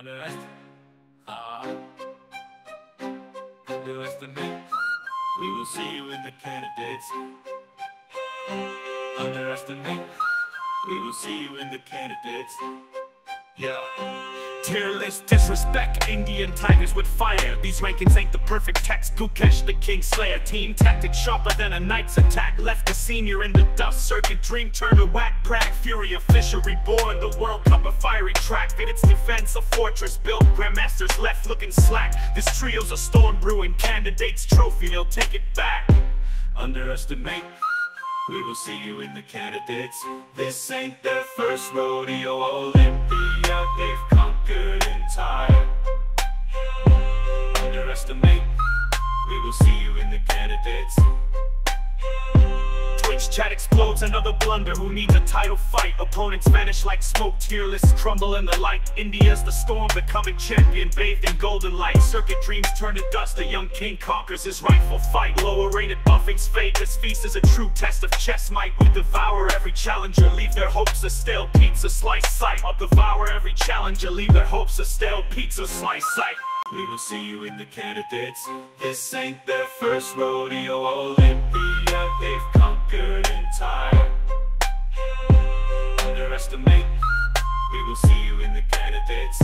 Underest uh, Underestimate. We will see you in the candidates. Underestimate. We will see you in the candidates. Yeah Tier list disrespect Indian tigers with fire. These rankings ain't the perfect text. Gukesh the king slayer. Team tactic sharper than a knight's attack. Left a senior in the dust. Circuit Dream turned to whack. Crack Fury of Fischer reborn The World Cup a fiery track. Vidit's defense a fortress built Grandmasters left looking slack. This trio's a storm brewing. Candidates trophy they'll take it back. Underestimate. We will see you in the candidates. This ain't their first rodeo. Olympia They've Underestimate We will see you in the candidates. Twitch chat explodes another blunder. Who needs a title fight? Opponents vanish like smoke tearless crumble in the light. India's the storm becoming champion Bathed in golden light. Circuit dreams turn to dust A young king conquers his rightful fight. Lower rated buffing's fate This feast is a true test of chess might. We devour every challenger Leave their hopes a stale pizza slice. Sight I'll devour every challenger Leave their hopes a stale pizza slice. Sight we will see you in the candidates. This ain't their first rodeo Olympia. They've conquered entire Underestimate. We will see you in the candidates